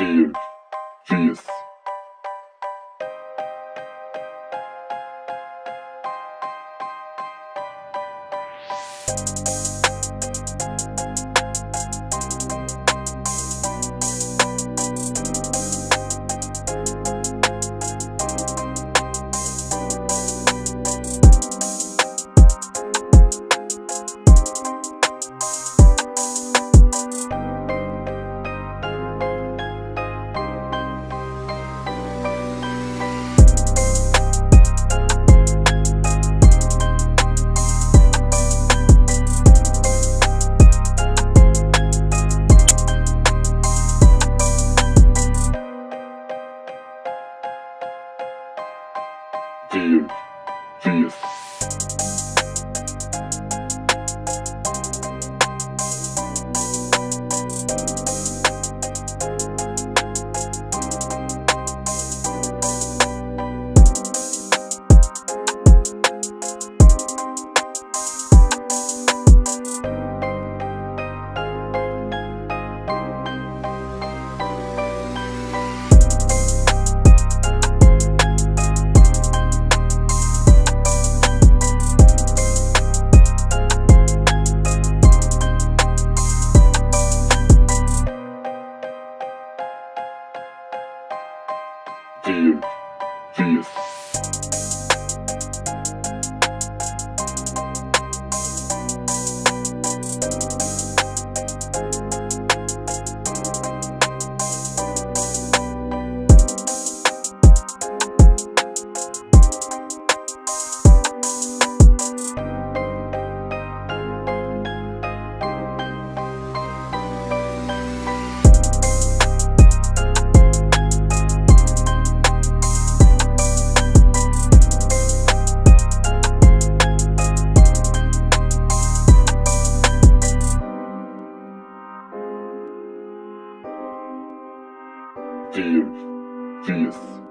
Deal. Peace. Fear. Fear. Fear. Fear. Fear. Fears.